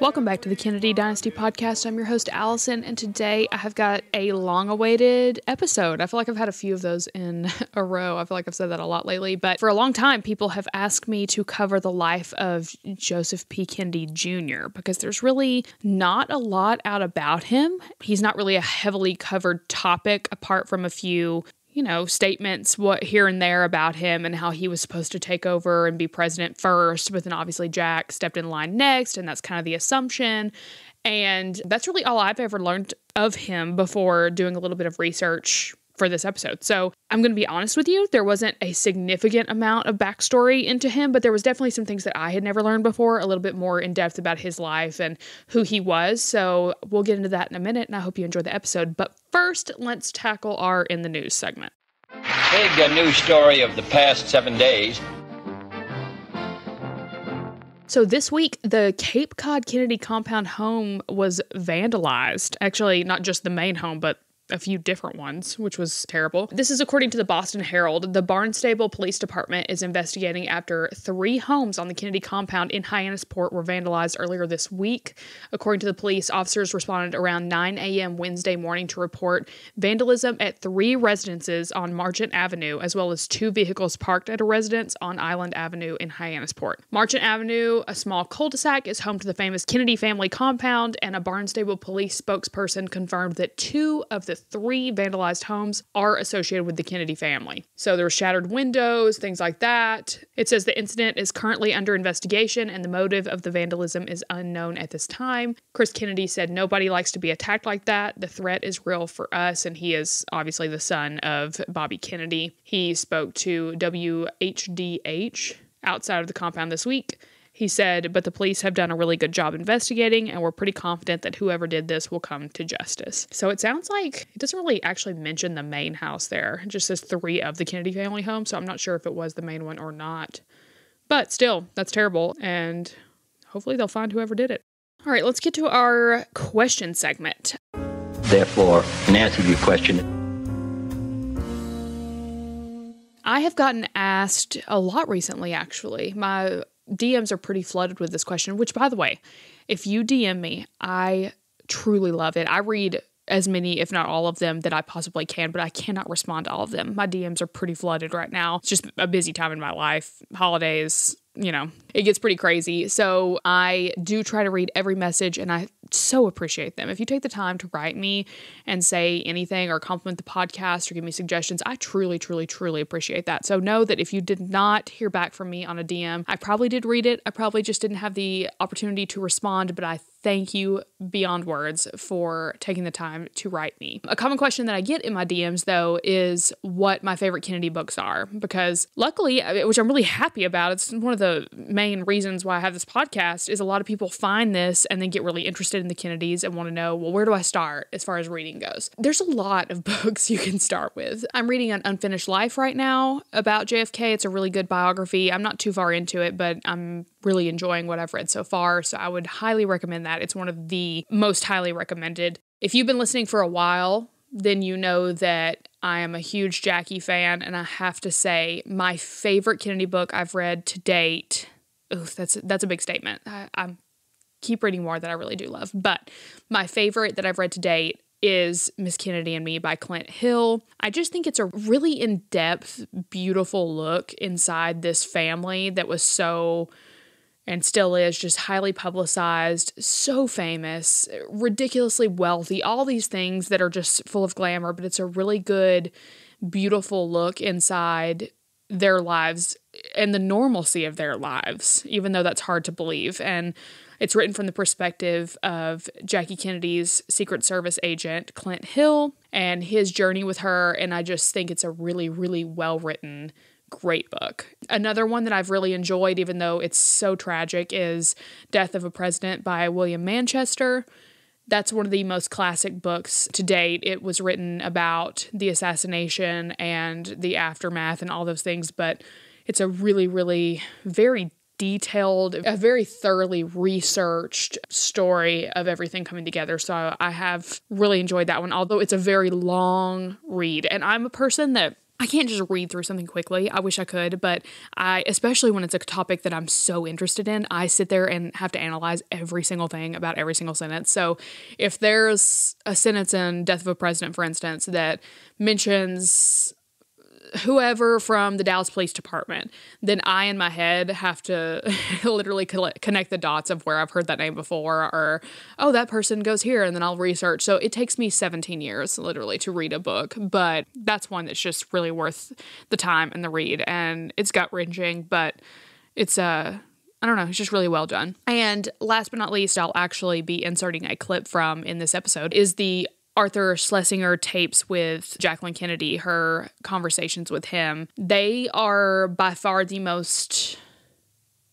Welcome back to the Kennedy Dynasty podcast. I'm your host, Allison, and today I have got a long awaited episode. I feel like I've had a few of those in a row. I feel like I've said that a lot lately, but for a long time, people have asked me to cover the life of Joseph P. Kennedy Jr. because there's really not a lot out about him. He's not really a heavily covered topic apart from a few you know, statements what here and there about him and how he was supposed to take over and be president first, but then obviously Jack stepped in line next, and that's kind of the assumption. And that's really all I've ever learned of him before doing a little bit of research for this episode. So I'm going to be honest with you, there wasn't a significant amount of backstory into him, but there was definitely some things that I had never learned before, a little bit more in depth about his life and who he was. So we'll get into that in a minute, and I hope you enjoy the episode. But first, let's tackle our in the news segment. Big uh, news story of the past seven days. So this week, the Cape Cod Kennedy compound home was vandalized. Actually, not just the main home, but a few different ones, which was terrible. This is according to the Boston Herald. The Barnstable Police Department is investigating after three homes on the Kennedy compound in Hyannisport were vandalized earlier this week. According to the police, officers responded around 9 a.m. Wednesday morning to report vandalism at three residences on Marchant Avenue, as well as two vehicles parked at a residence on Island Avenue in Hyannisport. Marchant Avenue, a small cul de sac, is home to the famous Kennedy family compound, and a Barnstable police spokesperson confirmed that two of the three vandalized homes are associated with the Kennedy family. So there were shattered windows, things like that. It says the incident is currently under investigation and the motive of the vandalism is unknown at this time. Chris Kennedy said nobody likes to be attacked like that. The threat is real for us, and he is obviously the son of Bobby Kennedy. He spoke to WHDH outside of the compound this week he said, but the police have done a really good job investigating, and we're pretty confident that whoever did this will come to justice. So it sounds like it doesn't really actually mention the main house there. It just says three of the Kennedy family homes, so I'm not sure if it was the main one or not. But still, that's terrible, and hopefully they'll find whoever did it. All right, let's get to our question segment. Therefore, in answer to your question, I have gotten asked a lot recently, actually. My DMs are pretty flooded with this question, which, by the way, if you DM me, I truly love it. I read as many, if not all of them, that I possibly can, but I cannot respond to all of them. My DMs are pretty flooded right now. It's just a busy time in my life. Holidays, you know, it gets pretty crazy. So I do try to read every message and I so appreciate them. If you take the time to write me and say anything or compliment the podcast or give me suggestions, I truly, truly, truly appreciate that. So know that if you did not hear back from me on a DM, I probably did read it. I probably just didn't have the opportunity to respond, but I thank you beyond words for taking the time to write me. A common question that I get in my DMs, though, is what my favorite Kennedy books are. Because luckily, which I'm really happy about, it's one of the main reasons why I have this podcast, is a lot of people find this and then get really interested in the Kennedys and want to know, well, where do I start as far as reading goes? There's a lot of books you can start with. I'm reading an Unfinished Life right now about JFK. It's a really good biography. I'm not too far into it, but I'm really enjoying what I've read so far. So I would highly recommend that. It's one of the most highly recommended. If you've been listening for a while, then you know that I am a huge Jackie fan. And I have to say, my favorite Kennedy book I've read to date. Oof, that's that's a big statement. I, I'm keep reading more that I really do love. But my favorite that I've read to date is Miss Kennedy and Me by Clint Hill. I just think it's a really in depth, beautiful look inside this family that was so and still is just highly publicized, so famous, ridiculously wealthy, all these things that are just full of glamour, but it's a really good, beautiful look inside their lives and the normalcy of their lives, even though that's hard to believe. And it's written from the perspective of Jackie Kennedy's Secret Service agent, Clint Hill, and his journey with her. And I just think it's a really, really well written great book. Another one that I've really enjoyed, even though it's so tragic, is Death of a President by William Manchester. That's one of the most classic books to date. It was written about the assassination and the aftermath and all those things, but it's a really, really very detailed, a very thoroughly researched story of everything coming together. So I have really enjoyed that one, although it's a very long read. And I'm a person that I can't just read through something quickly. I wish I could, but I, especially when it's a topic that I'm so interested in, I sit there and have to analyze every single thing about every single sentence. So if there's a sentence in Death of a President, for instance, that mentions whoever from the Dallas Police Department, then I in my head have to literally connect the dots of where I've heard that name before, or oh, that person goes here, and then I'll research. So it takes me 17 years literally to read a book, but that's one that's just really worth the time and the read, and it's gut wrenching, but it's a uh, I don't know, it's just really well done. And last but not least, I'll actually be inserting a clip from in this episode is the Arthur Schlesinger tapes with Jacqueline Kennedy, her conversations with him, they are by far the most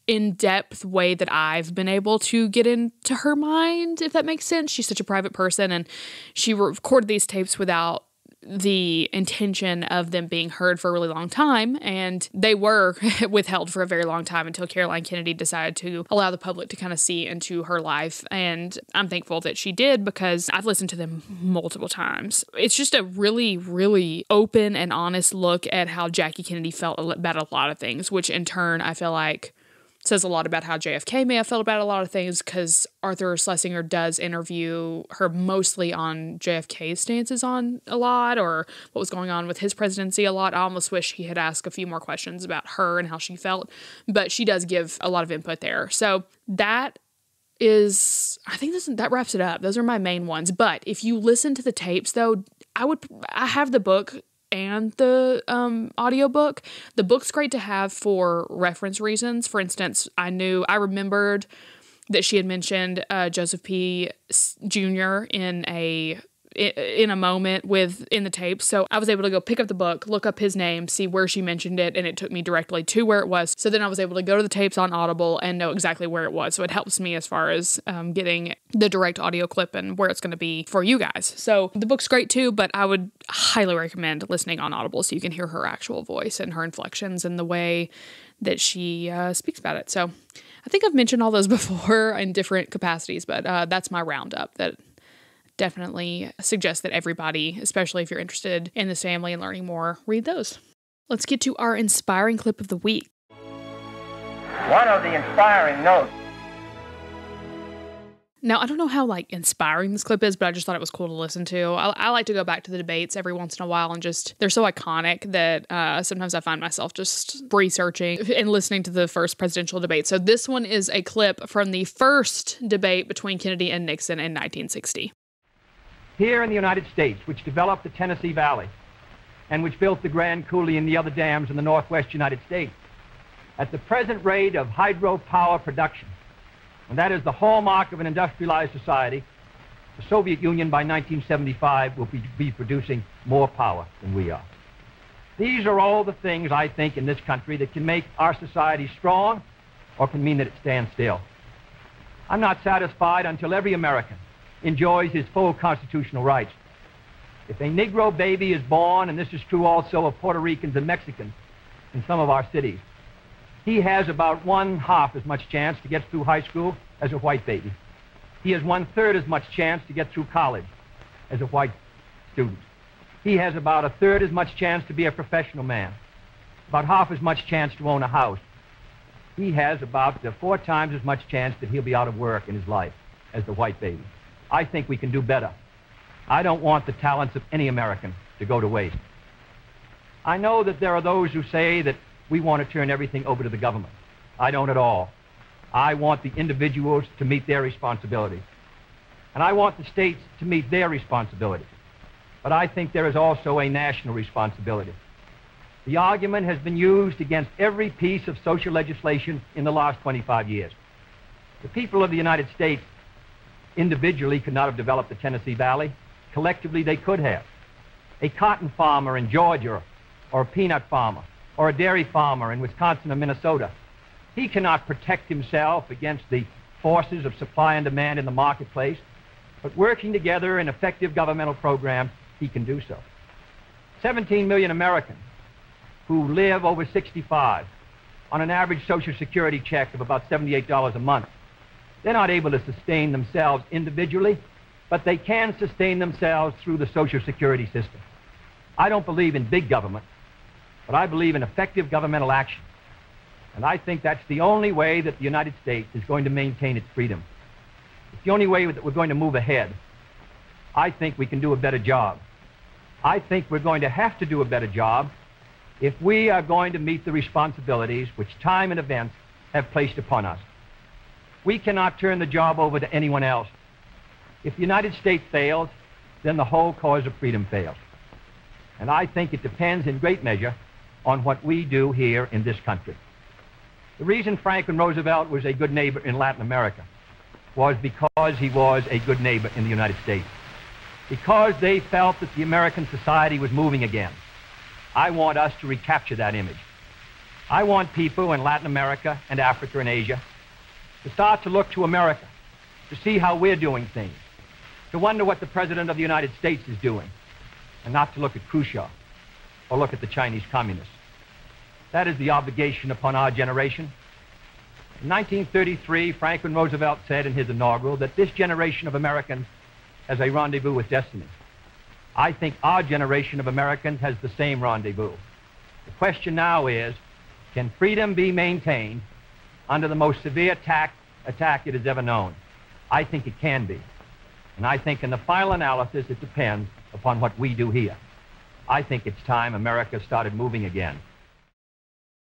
in depth way that I've been able to get into her mind, if that makes sense. She's such a private person and she recorded these tapes without the intention of them being heard for a really long time, and they were withheld for a very long time until Caroline Kennedy decided to allow the public to kind of see into her life. And I'm thankful that she did because I've listened to them multiple times. It's just a really, really open and honest look at how Jackie Kennedy felt about a lot of things, which in turn I feel like says a lot about how JFK may have felt about a lot of things because Arthur Schlesinger does interview her mostly on JFK's stances on a lot or what was going on with his presidency a lot. I almost wish he had asked a few more questions about her and how she felt, but she does give a lot of input there. So that is I think this that wraps it up. Those are my main ones. But if you listen to the tapes though, I would I have the book and the um, audiobook. The book's great to have for reference reasons. For instance, I knew, I remembered that she had mentioned uh, Joseph P. Jr. in a in a moment with in the tape. So I was able to go pick up the book, look up his name, see where she mentioned it, and it took me directly to where it was. So then I was able to go to the tapes on Audible and know exactly where it was. So it helps me as far as um, getting the direct audio clip and where it's going to be for you guys. So the book's great too, but I would highly recommend listening on Audible so you can hear her actual voice and her inflections and the way that she uh, speaks about it. So I think I've mentioned all those before in different capacities, but uh, that's my roundup that definitely suggest that everybody, especially if you're interested in this family and learning more, read those. Let's get to our inspiring clip of the week. One of the inspiring notes. Now, I don't know how like inspiring this clip is, but I just thought it was cool to listen to. I, I like to go back to the debates every once in a while and just, they're so iconic that uh, sometimes I find myself just researching and listening to the first presidential debate. So, this one is a clip from the first debate between Kennedy and Nixon in 1960 here in the United States, which developed the Tennessee Valley and which built the Grand Coulee and the other dams in the northwest United States, at the present rate of hydropower production, and that is the hallmark of an industrialized society, the Soviet Union by 1975 will be, be producing more power than we are. These are all the things, I think, in this country that can make our society strong or can mean that it stands still. I'm not satisfied until every American enjoys his full constitutional rights. If a Negro baby is born, and this is true also of Puerto Ricans and Mexicans in some of our cities, he has about one half as much chance to get through high school as a white baby. He has one third as much chance to get through college as a white student. He has about a third as much chance to be a professional man, about half as much chance to own a house. He has about four times as much chance that he'll be out of work in his life as the white baby. I think we can do better. I don't want the talents of any American to go to waste. I know that there are those who say that we want to turn everything over to the government. I don't at all. I want the individuals to meet their responsibility. And I want the states to meet their responsibility. But I think there is also a national responsibility. The argument has been used against every piece of social legislation in the last 25 years. The people of the United States individually could not have developed the Tennessee Valley. Collectively, they could have. A cotton farmer in Georgia, or a peanut farmer, or a dairy farmer in Wisconsin or Minnesota, he cannot protect himself against the forces of supply and demand in the marketplace. But working together in effective governmental programs, he can do so. 17 million Americans who live over 65 on an average Social Security check of about $78 a month they're not able to sustain themselves individually, but they can sustain themselves through the Social Security system. I don't believe in big government. but I believe in effective governmental action. And I think that's the only way that the United States is going to maintain its freedom. It's the only way that we're going to move ahead. I think we can do a better job. I think we're going to have to do a better job if we are going to meet the responsibilities which time and events have placed upon us. We cannot turn the job over to anyone else. If the United States fails, then the whole cause of freedom fails. And I think it depends in great measure on what we do here in this country. The reason Franklin Roosevelt was a good neighbor in Latin America was because he was a good neighbor in the United States. Because they felt that the American society was moving again. I want us to recapture that image. I want people in Latin America and Africa and Asia to start to look to America, to see how we're doing things, to wonder what the President of the United States is doing, and not to look at Khrushchev or look at the Chinese communists. That is the obligation upon our generation. In 1933, Franklin Roosevelt said in his inaugural that this generation of Americans has a rendezvous with destiny. I think our generation of Americans has the same rendezvous. The question now is, can freedom be maintained under the most severe attack, attack it has ever known? I think it can be. And I think in the final analysis, it depends upon what we do here. I think it's time America started moving again.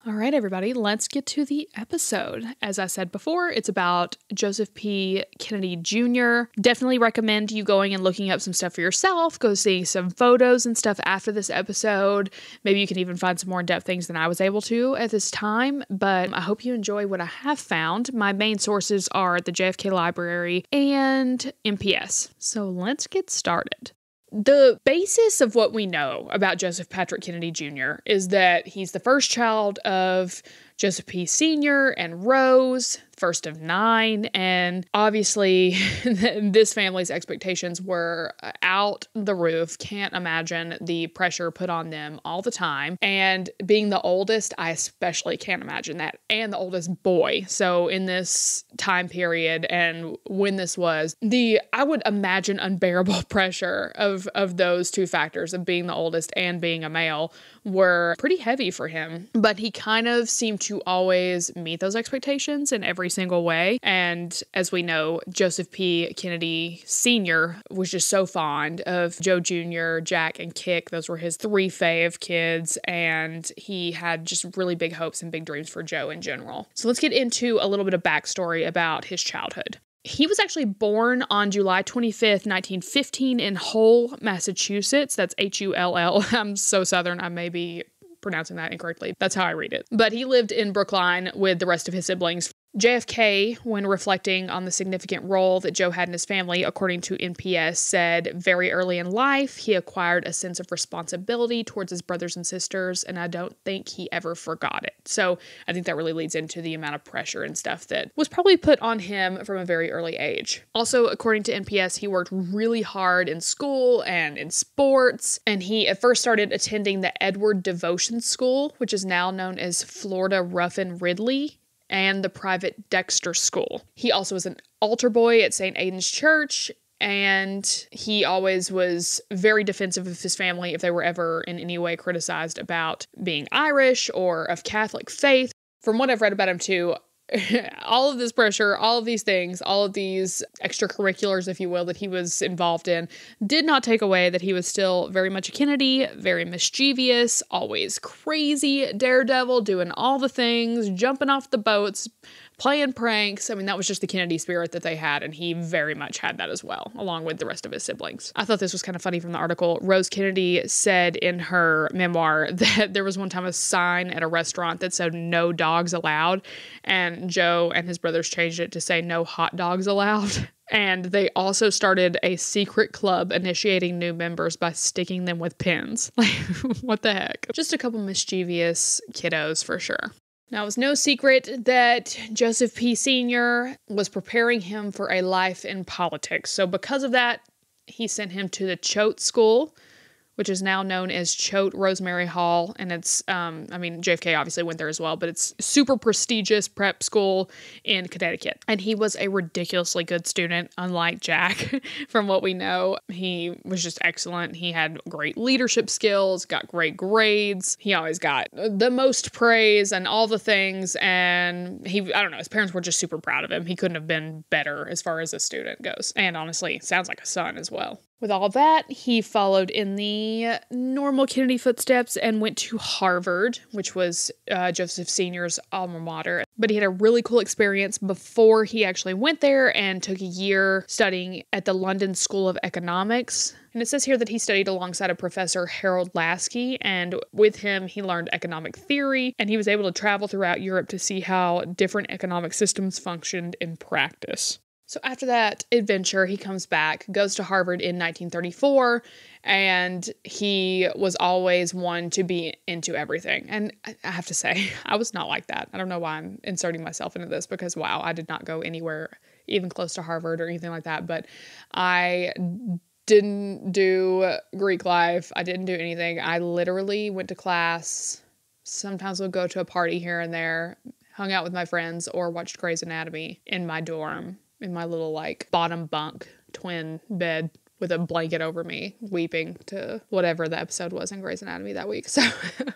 All right, everybody, let's get to the episode. As I said before, it's about Joseph P. Kennedy Jr. Definitely recommend you going and looking up some stuff for yourself, go see some photos and stuff after this episode. Maybe you can even find some more in depth things than I was able to at this time, but I hope you enjoy what I have found. My main sources are the JFK Library and NPS. So let's get started the basis of what we know about Joseph Patrick Kennedy Jr. is that he's the first child of Joseph P. Sr. and Rose, first of nine. And obviously, this family's expectations were out the roof. Can't imagine the pressure put on them all the time. And being the oldest, I especially can't imagine that. And the oldest boy. So, in this time period and when this was, the I would imagine unbearable pressure of, of those two factors of being the oldest and being a male were pretty heavy for him. But he kind of seemed to always meet those expectations in every single way. And as we know, Joseph P. Kennedy Sr. was just so fond of Joe Jr., Jack, and Kick. Those were his three fave kids. And he had just really big hopes and big dreams for Joe in general. So let's get into a little bit of backstory about his childhood. He was actually born on July 25th, 1915, in Hull, Massachusetts. That's H U L L. I'm so southern, I may be pronouncing that incorrectly. That's how I read it. But he lived in Brookline with the rest of his siblings JFK, when reflecting on the significant role that Joe had in his family, according to NPS, said very early in life he acquired a sense of responsibility towards his brothers and sisters, and I don't think he ever forgot it. So I think that really leads into the amount of pressure and stuff that was probably put on him from a very early age. Also, according to NPS, he worked really hard in school and in sports, and he at first started attending the Edward Devotion School, which is now known as Florida Ruffin Ridley and the private Dexter School. He also was an altar boy at St. Aidan's Church and he always was very defensive of his family if they were ever in any way criticized about being Irish or of Catholic faith. From what I've read about him, too, all of this pressure, all of these things, all of these extracurriculars, if you will, that he was involved in, did not take away that he was still very much a Kennedy, very mischievous, always crazy, daredevil, doing all the things, jumping off the boats, playing pranks. I mean, that was just the Kennedy spirit that they had, and he very much had that as well, along with the rest of his siblings. I thought this was kind of funny from the article. Rose Kennedy said in her memoir that there was one time a sign at a restaurant that said no dogs allowed, and Joe and his brothers changed it to say no hot dogs allowed. And they also started a secret club initiating new members by sticking them with pins. Like, what the heck? Just a couple mischievous kiddos for sure. Now, it was no secret that Joseph P. Sr. was preparing him for a life in politics. So, because of that, he sent him to the Choate School, which is now known as Choate Rosemary Hall. And it's, um, I mean, JFK obviously went there as well, but it's super prestigious prep school in Connecticut. And he was a ridiculously good student, unlike Jack, from what we know. He was just excellent. He had great leadership skills, got great grades. He always got the most praise and all the things. And he, I don't know, his parents were just super proud of him. He couldn't have been better as far as a student goes. And honestly, sounds like a son as well. With all that, he followed in the normal Kennedy footsteps and went to Harvard, which was uh, Joseph Sr.'s alma mater. But he had a really cool experience before he actually went there and took a year studying at the London School of Economics. And it says here that he studied alongside a professor, Harold Laski, and with him, he learned economic theory, and he was able to travel throughout Europe to see how different economic systems functioned in practice. So after that adventure, he comes back, goes to Harvard in 1934, and he was always one to be into everything. And I have to say, I was not like that. I don't know why I'm inserting myself into this because wow, I did not go anywhere even close to Harvard or anything like that, but I didn't do Greek life. I didn't do anything. I literally went to class. Sometimes would go to a party here and there, hung out with my friends, or watched Grey's Anatomy in my dorm in my little like bottom bunk twin bed with a blanket over me, weeping to whatever the episode was in Grey's Anatomy that week. So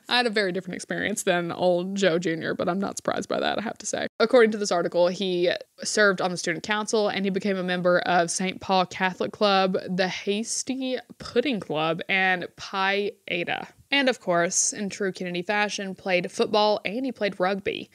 I had a very different experience than old Joe Jr., but I'm not surprised by that, I have to say. According to this article, he served on the student council and he became a member of St. Paul Catholic Club, the Hasty Pudding Club, and Pi Eta. And of course, in true Kennedy fashion, played football and he played rugby.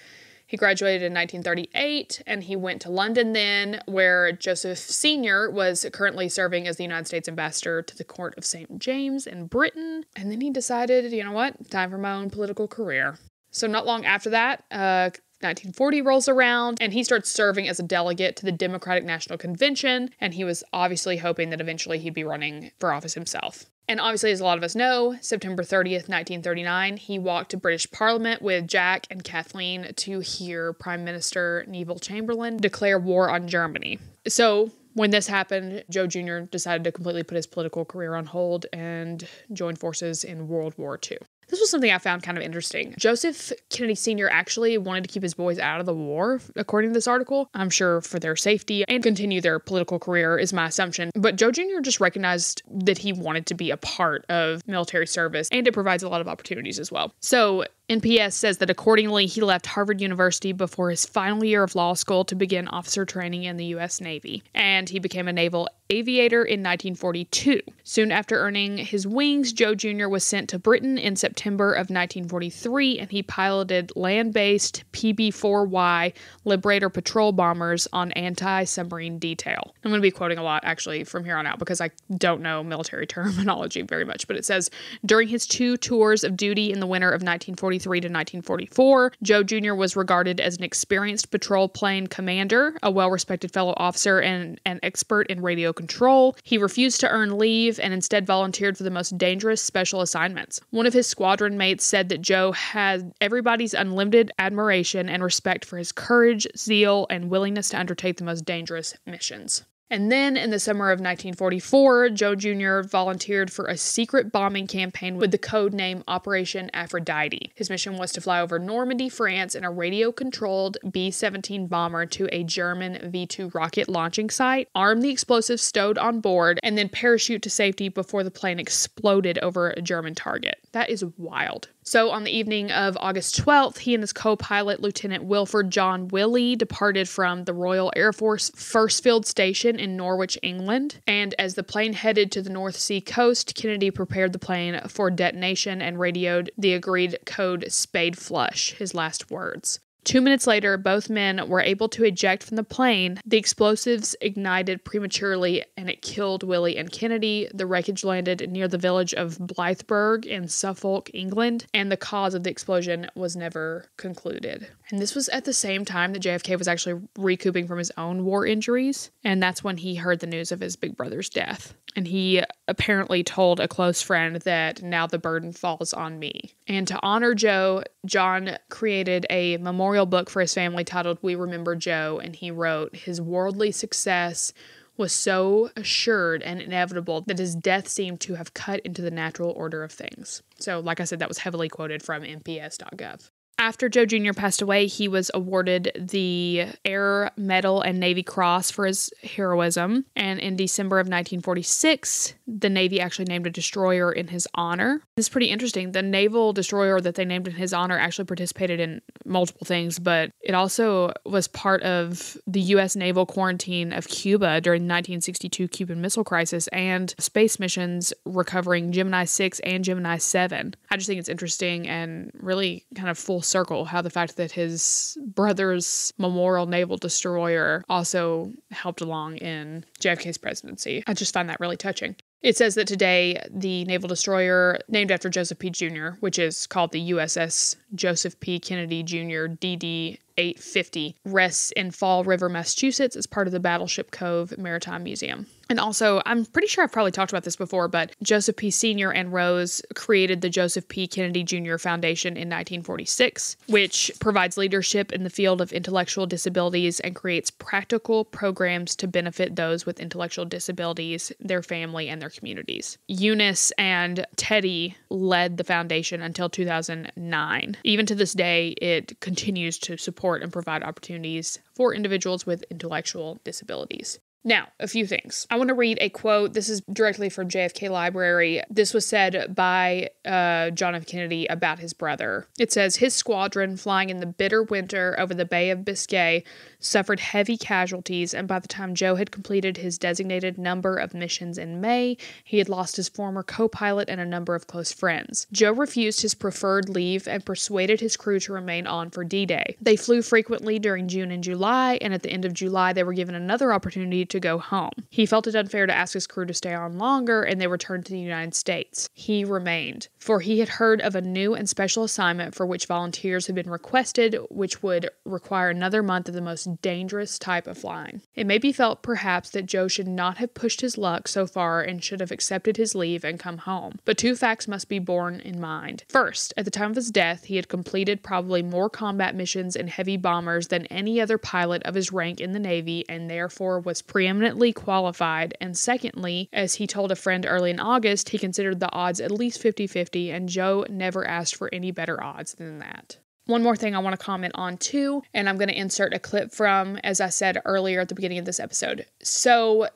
He graduated in 1938 and he went to London then, where Joseph Sr. was currently serving as the United States ambassador to the court of St. James in Britain. And then he decided, you know what, time for my own political career. So, not long after that, uh, 1940 rolls around and he starts serving as a delegate to the Democratic National Convention. And he was obviously hoping that eventually he'd be running for office himself. And obviously, as a lot of us know, September 30th, 1939, he walked to British Parliament with Jack and Kathleen to hear Prime Minister Neville Chamberlain declare war on Germany. So, when this happened, Joe Jr. decided to completely put his political career on hold and join forces in World War II. This was something I found kind of interesting. Joseph Kennedy Sr. actually wanted to keep his boys out of the war, according to this article. I'm sure for their safety and continue their political career, is my assumption. But Joe Jr. just recognized that he wanted to be a part of military service and it provides a lot of opportunities as well. So NPS says that accordingly, he left Harvard University before his final year of law school to begin officer training in the U.S. Navy, and he became a naval aviator in 1942. Soon after earning his wings, Joe Jr. was sent to Britain in September of 1943, and he piloted land based PB 4Y Liberator patrol bombers on anti submarine detail. I'm going to be quoting a lot actually from here on out because I don't know military terminology very much, but it says during his two tours of duty in the winter of 1943, 1943 to 1944. Joe Jr. was regarded as an experienced patrol plane commander, a well respected fellow officer, and an expert in radio control. He refused to earn leave and instead volunteered for the most dangerous special assignments. One of his squadron mates said that Joe had everybody's unlimited admiration and respect for his courage, zeal, and willingness to undertake the most dangerous missions. And then in the summer of 1944, Joe Jr. volunteered for a secret bombing campaign with the code name Operation Aphrodite. His mission was to fly over Normandy, France, in a radio controlled B 17 bomber to a German V 2 rocket launching site, arm the explosives stowed on board, and then parachute to safety before the plane exploded over a German target. That is wild. So, on the evening of August 12th, he and his co pilot, Lieutenant Wilford John Willy, departed from the Royal Air Force Fersfield Station in Norwich, England. And as the plane headed to the North Sea coast, Kennedy prepared the plane for detonation and radioed the agreed code Spade Flush, his last words. Two minutes later, both men were able to eject from the plane. The explosives ignited prematurely and it killed Willy and Kennedy. The wreckage landed near the village of Blythburgh in Suffolk, England, and the cause of the explosion was never concluded. And this was at the same time that JFK was actually recouping from his own war injuries, and that's when he heard the news of his big brother's death. And he apparently told a close friend that now the burden falls on me. And to honor Joe, John created a memorial book for his family titled We Remember Joe, and he wrote, His worldly success was so assured and inevitable that his death seemed to have cut into the natural order of things. So, like I said, that was heavily quoted from NPS.gov. After Joe Jr. passed away, he was awarded the Air Medal and Navy Cross for his heroism. And in December of 1946, the Navy actually named a destroyer in his honor. This is pretty interesting. The naval destroyer that they named in his honor actually participated in multiple things, but it also was part of the U.S. naval quarantine of Cuba during the 1962 Cuban Missile Crisis and space missions recovering Gemini 6 and Gemini 7. I just think it's interesting and really kind of full circle how the fact that his brother's memorial naval destroyer also helped along in JFK's presidency. I just find that really touching. It says that today the naval destroyer named after Joseph P. Jr., which is called the USS Joseph P. Kennedy Jr. DD 850, rests in Fall River, Massachusetts as part of the Battleship Cove Maritime Museum. And also, I'm pretty sure I've probably talked about this before, but Joseph P. Sr. and Rose created the Joseph P. Kennedy Jr. Foundation in 1946, which provides leadership in the field of intellectual disabilities and creates practical programs to benefit those with intellectual disabilities, their family, and their communities. Eunice and Teddy led the foundation until 2009. Even to this day, it continues to support and provide opportunities for individuals with intellectual disabilities. Now, a few things. I want to read a quote. This is directly from JFK Library. This was said by uh, John F. Kennedy about his brother. It says His squadron, flying in the bitter winter over the Bay of Biscay, suffered heavy casualties, and by the time Joe had completed his designated number of missions in May, he had lost his former co pilot and a number of close friends. Joe refused his preferred leave and persuaded his crew to remain on for D Day. They flew frequently during June and July, and at the end of July, they were given another opportunity to go home. He felt it unfair to ask his crew to stay on longer, and they returned to the United States. He remained, for he had heard of a new and special assignment for which volunteers had been requested, which would require another month of the most dangerous type of flying. It may be felt perhaps that Joe should not have pushed his luck so far and should have accepted his leave and come home. But two facts must be borne in mind. First, at the time of his death, he had completed probably more combat missions in heavy bombers than any other pilot of his rank in the Navy and therefore was preeminently qualified. And secondly, as he told a friend early in August, he considered the odds at least 50 50, and Joe never asked for any better odds than that. One more thing I want to comment on too, and I'm going to insert a clip from, as I said earlier at the beginning of this episode. So,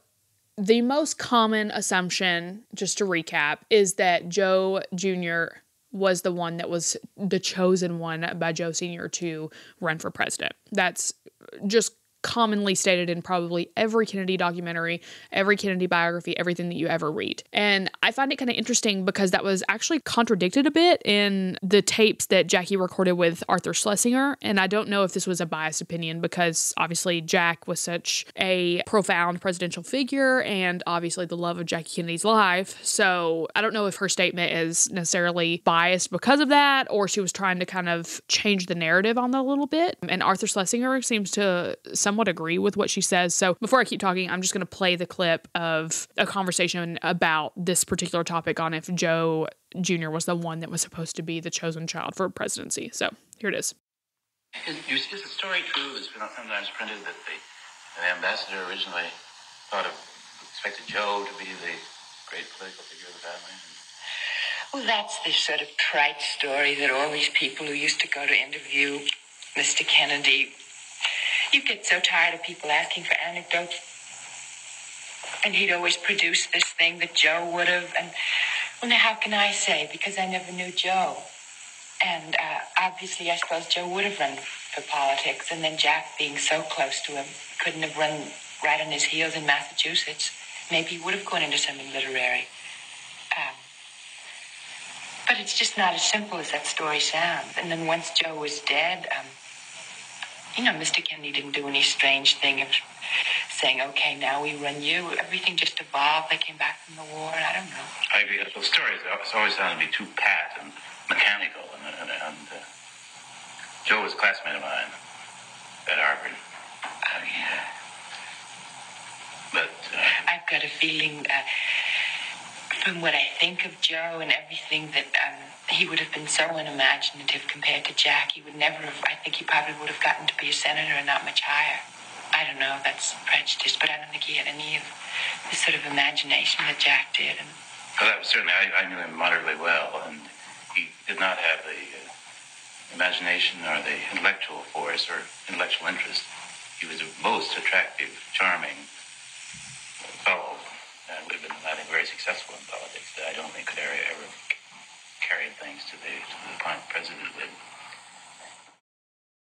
the most common assumption, just to recap, is that Joe Jr. was the one that was the chosen one by Joe Sr. to run for president. That's just commonly stated in probably every Kennedy documentary, every Kennedy biography, everything that you ever read. And I find it kind of interesting because that was actually contradicted a bit in the tapes that Jackie recorded with Arthur Schlesinger. And I don't know if this was a biased opinion because obviously Jack was such a profound presidential figure and obviously the love of Jackie Kennedy's life. So I don't know if her statement is necessarily biased because of that or she was trying to kind of change the narrative on that a little bit. And Arthur Schlesinger seems to some somewhat agree with what she says. So before I keep talking, I'm just going to play the clip of a conversation about this particular topic on if Joe Jr. was the one that was supposed to be the chosen child for presidency. So here it is. Is, is the story true? It's been sometimes printed that the, the ambassador originally thought of expected Joe to be the great political figure of the family. Well, that's the sort of trite story that all these people who used to go to interview Mr. Kennedy you get so tired of people asking for anecdotes. And he'd always produce this thing that Joe would have. And, well, now, how can I say? Because I never knew Joe. And uh, obviously, I suppose Joe would have run for politics. And then Jack, being so close to him, couldn't have run right on his heels in Massachusetts. Maybe he would have gone into something literary. Um, but it's just not as simple as that story sounds. And then once Joe was dead, um, you know, Mr. Kennedy didn't do any strange thing of saying, okay, now we run you. Everything just evolved. They came back from the war, I don't know. I agree. The stories always sounded to be too pat and mechanical. And, and, and uh, Joe was a classmate of mine at Harvard. Oh, yeah. But uh, I've got a feeling, uh, from what I think of Joe and everything, that um, he would have been so unimaginative compared to Jack. He would never have, I think he probably would have gotten to be a senator and not much higher. I don't know, that's prejudice, but I don't think he had any of the sort of imagination that Jack did. And Well, that was certainly, I, I knew him moderately well, and he did not have the uh, imagination or the intellectual force or intellectual interest. He was a most attractive, charming fellow, and would have been, I think, successful in politics. That I don't think could ever, ever carry things to the, to the point president did.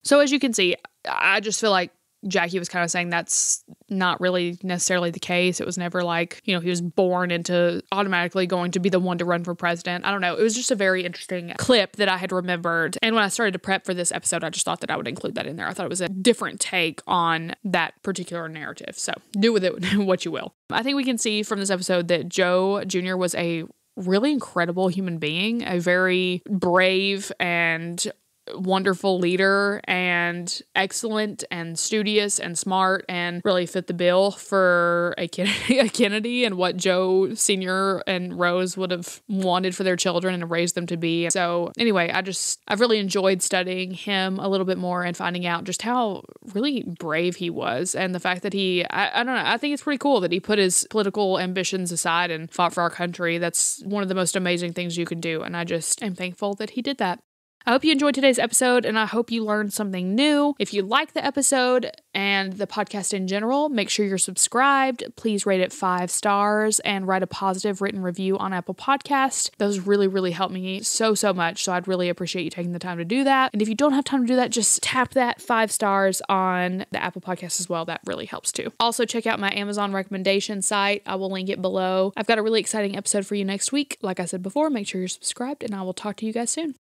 So as you can see, I just feel like Jackie was kind of saying that's not really necessarily the case. It was never like, you know, he was born into automatically going to be the one to run for president. I don't know. It was just a very interesting clip that I had remembered. And when I started to prep for this episode, I just thought that I would include that in there. I thought it was a different take on that particular narrative. So do with it what you will. I think we can see from this episode that Joe Jr. was a really incredible human being, a very brave and wonderful leader and excellent and studious and smart and really fit the bill for a Kennedy, a Kennedy and what Joe Sr. and Rose would have wanted for their children and raised them to be. So, anyway, I just, I've really enjoyed studying him a little bit more and finding out just how really brave he was and the fact that he, I, I don't know, I think it's pretty cool that he put his political ambitions aside and fought for our country. That's one of the most amazing things you can do. And I just am thankful that he did that. I hope you enjoyed today's episode and I hope you learned something new. If you like the episode and the podcast in general, make sure you're subscribed. Please rate it five stars and write a positive written review on Apple Podcast. Those really, really help me so, so much. So I'd really appreciate you taking the time to do that. And if you don't have time to do that, just tap that five stars on the Apple Podcast as well. That really helps too. Also, check out my Amazon recommendation site. I will link it below. I've got a really exciting episode for you next week. Like I said before, make sure you're subscribed and I will talk to you guys soon.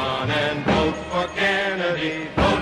On and vote for Kennedy, vote